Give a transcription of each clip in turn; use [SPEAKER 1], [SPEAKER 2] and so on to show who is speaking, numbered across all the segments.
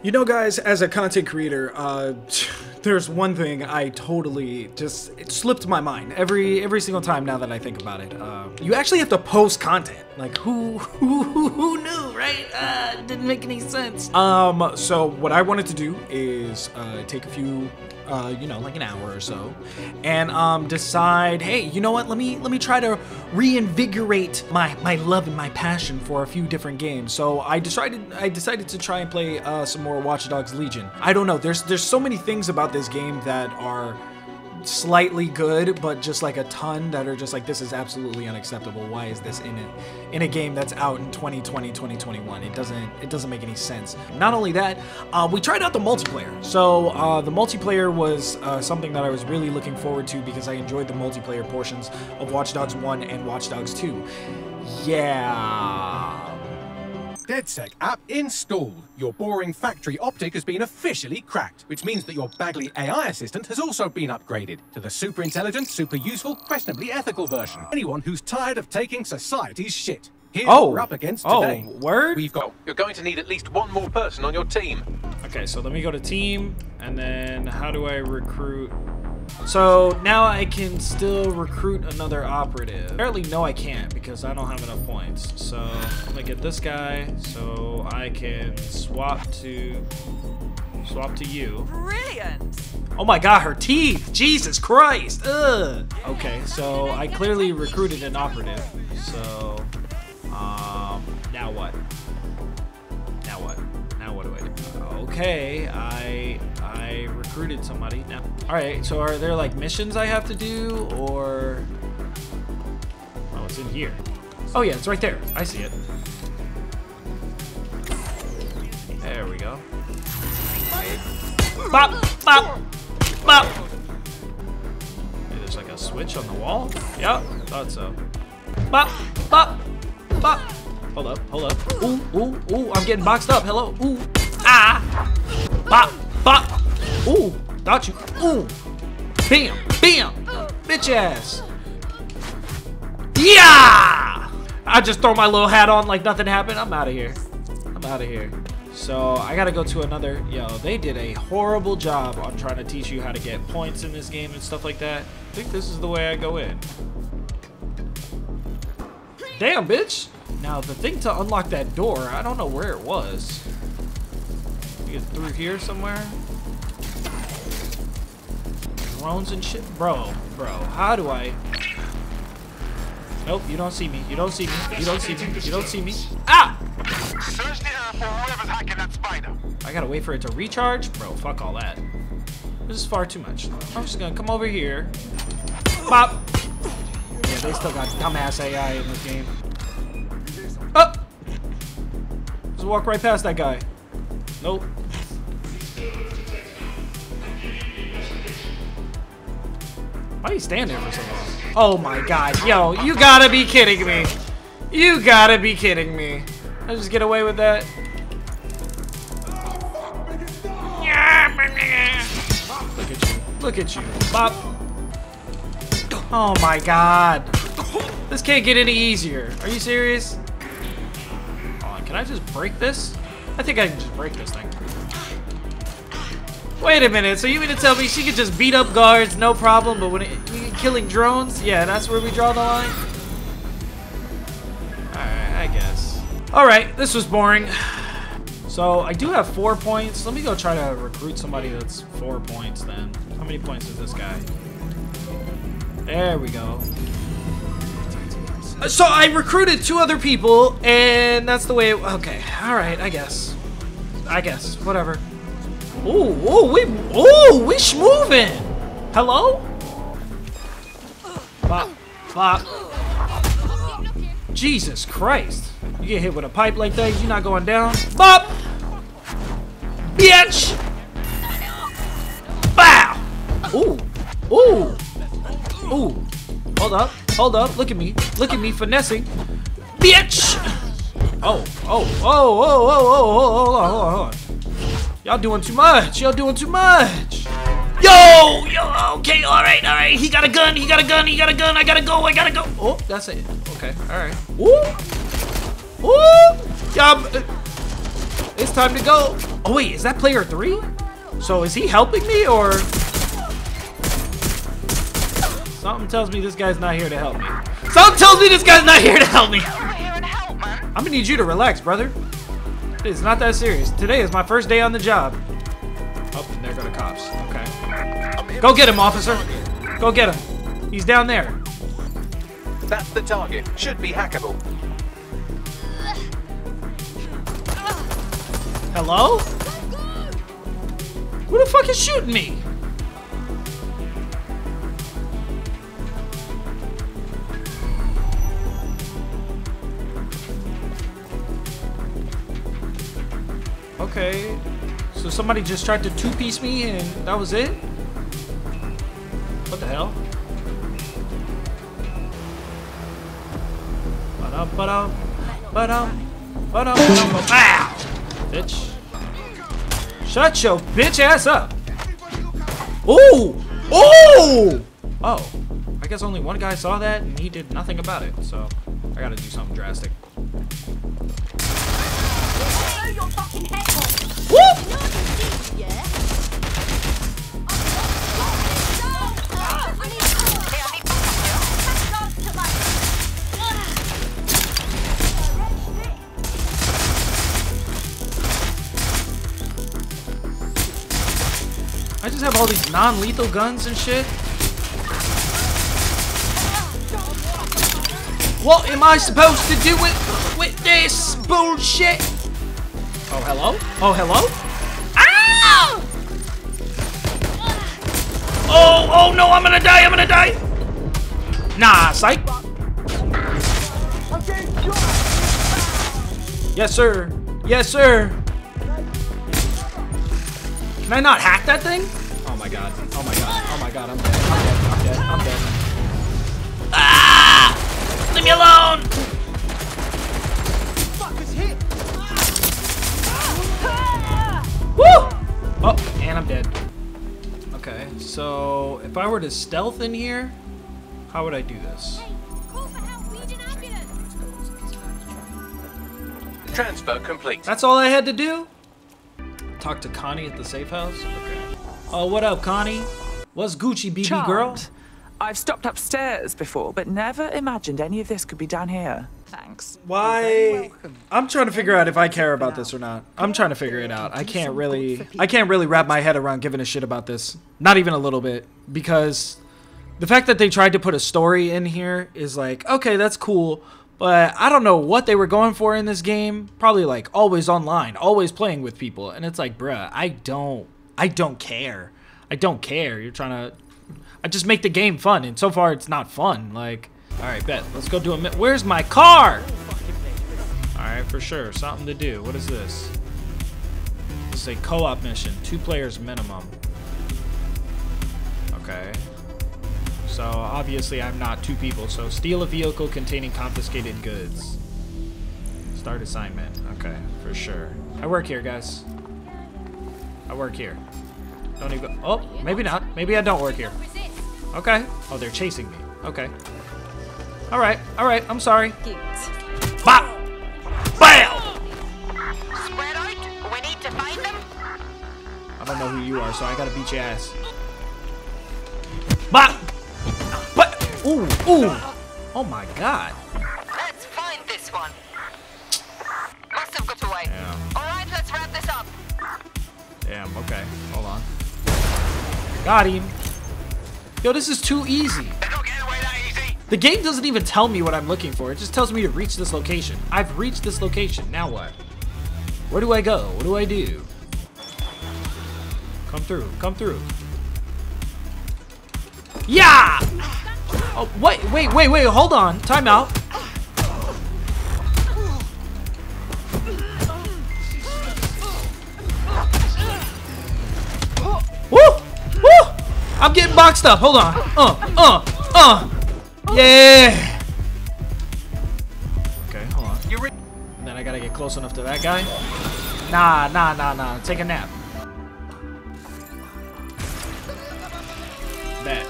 [SPEAKER 1] You know, guys, as a content creator, uh, there's one thing I totally just it slipped my mind every every single time now that I think about it. Uh, you actually have to post content. Like who who who, who knew, right? Uh, didn't make any sense. Um, so what I wanted to do is uh, take a few uh, you know, like an hour or so, and um, decide, hey, you know what? Let me let me try to reinvigorate my my love and my passion for a few different games. So I decided I decided to try and play uh, some more Watch Dogs Legion. I don't know. There's there's so many things about this game that are slightly good, but just like a ton that are just like this is absolutely unacceptable. Why is this in it in a game that's out in 2020, 2021? It doesn't it doesn't make any sense. Not only that, uh, we tried out the multiplayer. So uh, the multiplayer was uh, something that I was really looking forward to because I enjoyed the multiplayer portions of Watch Dogs 1 and Watch Dogs 2. Yeah.
[SPEAKER 2] DedSec app installed. Your boring factory optic has been officially cracked, which means that your Bagley AI assistant has also been upgraded to the super intelligent, super useful, questionably ethical version. Anyone who's tired of taking society's shit. Here
[SPEAKER 1] Oh.
[SPEAKER 2] we're up against
[SPEAKER 1] Oh,
[SPEAKER 2] today.
[SPEAKER 1] word?
[SPEAKER 2] We've got. You're going to need at least one more person on your team.
[SPEAKER 1] Okay, so let me go to team, and then how do I recruit? So now I can still recruit another operative. Apparently, no, I can't because I don't have enough points. So I'm gonna get this guy, so I can swap to swap to you.
[SPEAKER 3] Brilliant!
[SPEAKER 1] Oh my God, her teeth! Jesus Christ! Ugh. Okay, so I clearly recruited an operative. So, um, now what? Now what? Now what do I do? Okay, I I recruited somebody. Now, all right. So are there like missions I have to do, or? Oh, it's in here. Oh yeah, it's right there. I see it. There we go. Bop, bop, bop. There's like a switch on the wall. Yep, thought so. Bop, bop, bop. Hold up, hold up. Ooh, ooh, ooh, I'm getting boxed up. Hello. Ooh, ah. Bop, bop. Ooh, got you. Ooh. Bam, bam. Bitch ass. Yeah! I just throw my little hat on like nothing happened. I'm out of here. I'm out of here. So I gotta go to another. Yo, they did a horrible job on trying to teach you how to get points in this game and stuff like that. I think this is the way I go in. Damn, bitch! Now the thing to unlock that door, I don't know where it was. Think it's through here somewhere. Drones and shit, bro, bro. How do I? Nope, you don't see me. You don't see me. You don't see me. You don't see me. Ah!
[SPEAKER 4] Search the earth for whoever's hacking that spider.
[SPEAKER 1] I gotta wait for it to recharge? Bro, fuck all that. This is far too much. I'm just gonna come over here. Pop! Yeah, they still got dumbass AI in this game. Oh! Just walk right past that guy. Nope. Why do you stand there for so long? Oh my god, yo, you gotta be kidding me. You gotta be kidding me. I just get away with that. Look at you. Look at you. Bop. Oh my god. This can't get any easier. Are you serious? On, can I just break this? I think I can just break this thing. Wait a minute, so you mean to tell me she could just beat up guards, no problem, but when it, killing drones, yeah, that's where we draw the line? Alright, I guess. Alright, this was boring. So, I do have four points. Let me go try to recruit somebody that's four points then. How many points is this guy? There we go. Uh, so, I recruited two other people, and that's the way it... Okay, alright, I guess. I guess, whatever. Ooh, ooh, we, ooh, we schmoving. Hello? Bop, bop. Jesus Christ. You get hit with a pipe like that, you're not going down. Bop! Bitch! Bow! Ooh, ooh, ooh. Hold up, hold up, look at me. Look at me finessing. Bitch! Oh, oh, oh, oh, oh, oh, oh, hold on, hold on, hold on. Y'all doing too much. Y'all doing too much. Yo, yo, okay, all right, all right. He got a gun. He got a gun. He got a gun. I gotta go. I gotta go. Oh, that's it. Okay, all right. Ooh, ooh. Y'all, uh, It's time to go. Oh wait, is that player three? So is he helping me or? Something tells me this guy's not here to help me. Something tells me this guy's not here to help me.
[SPEAKER 4] Over here and help, man.
[SPEAKER 1] I'm gonna need you to relax, brother. It's not that serious. Today is my first day on the job. Oh, and there go the cops. Okay. Go get him, officer. Go get him. He's down there.
[SPEAKER 2] That's the target. Should be hackable.
[SPEAKER 1] Hello? Who the fuck is shooting me? So somebody just tried to two-piece me and that was it? What the hell? Ba-dum, ba-dum, ba-dum! Bitch. Shut your bitch ass up. Ooh! Ooh! Oh. I guess only one guy saw that and he did nothing about it, so I gotta do something drastic. All these non-lethal guns and shit. What am I supposed to do with with this bullshit? Oh hello? Oh hello? Ah! Oh oh no! I'm gonna die! I'm gonna die! Nah, psych. Yes sir. Yes sir. Can I not hack that thing? Oh my god. Oh my god. Oh my god. I'm dead. I'm dead. I'm dead. I'm dead. Ah! Leave me alone! Woo! Oh, and I'm dead. Okay, so if I were to stealth in here, how would I do this?
[SPEAKER 2] Transfer complete.
[SPEAKER 1] That's all I had to do? Talk to Connie at the safe house? Okay. Oh, what up, Connie? What's Gucci, BB girl?
[SPEAKER 3] Charmed. I've stopped upstairs before, but never imagined any of this could be down here. Thanks.
[SPEAKER 1] Why? I'm trying to figure out if I care about this or not. I'm trying to figure it out. I can't really, I can't really wrap my head around giving a shit about this. Not even a little bit, because the fact that they tried to put a story in here is like, okay, that's cool, but I don't know what they were going for in this game. Probably like always online, always playing with people, and it's like, bruh, I don't, I don't care. I don't care. You're trying to, I just make the game fun, and so far it's not fun. Like, all right, bet. Let's go do a. Where's my car? All right, for sure. Something to do. What is this? This is a co-op mission. Two players minimum. Okay. So obviously I'm not two people. So steal a vehicle containing confiscated goods. Start assignment. Okay, for sure. I work here, guys. I work here. Don't even. Oh, maybe not. Maybe I don't work here. Okay. Oh, they're chasing me. Okay. All right. All right. I'm sorry. Bop. Bam.
[SPEAKER 4] Spread out. We need to find them.
[SPEAKER 1] I don't know who you are, so I gotta beat your ass. Bop. But. Ooh. Ooh. Oh my God.
[SPEAKER 4] Got
[SPEAKER 1] him. Yo, this is too easy. The game doesn't even tell me what I'm looking for. It just tells me to reach this location. I've reached this location. Now what? Where do I go? What do I do? Come through. Come through. Yeah! Oh, wait, wait, wait, wait. Hold on. Time out. Woo! Woo! I'm getting boxed up. Hold on. Uh, uh, uh. Yeah. Okay, hold on.
[SPEAKER 2] You re-
[SPEAKER 1] And then I gotta get close enough to that guy. Nah, nah, nah, nah. Take a nap. Bet.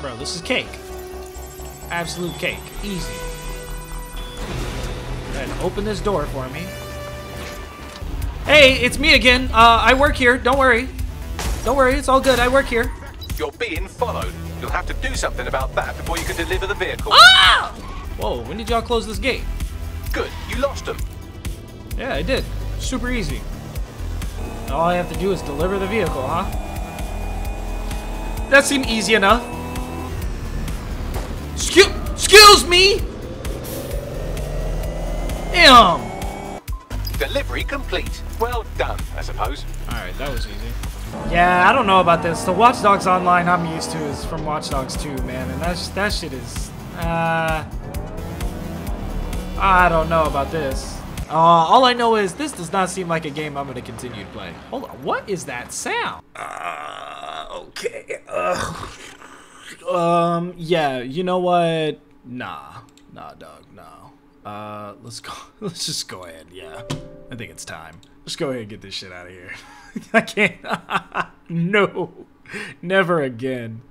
[SPEAKER 1] Bro, this is cake. Absolute cake. Easy. ahead and open this door for me. Hey, it's me again. Uh, I work here. Don't worry. Don't worry. It's all good. I work here.
[SPEAKER 2] You're being followed. You'll have to do something about that before you can deliver the vehicle.
[SPEAKER 1] Ah! Whoa, when did y'all close this gate?
[SPEAKER 2] Good, you lost them.
[SPEAKER 1] Yeah, I did. Super easy. All I have to do is deliver the vehicle, huh? That seemed easy enough. Excuse, excuse me!
[SPEAKER 2] Complete. Well done, I suppose.
[SPEAKER 1] Alright, that was easy. Yeah, I don't know about this. The Watch Dogs Online I'm used to is from Watch Dogs 2, man, and that's, that shit is... Uh, I don't know about this. Uh, all I know is this does not seem like a game I'm going to continue to play. Hold on, what is that sound? Uh, okay. Uh, um, yeah, you know what? Nah. Nah, dog, no. Uh, let's go. Let's just go ahead, yeah. I think it's time. Let's go ahead and get this shit out of here. I can't. no. Never again.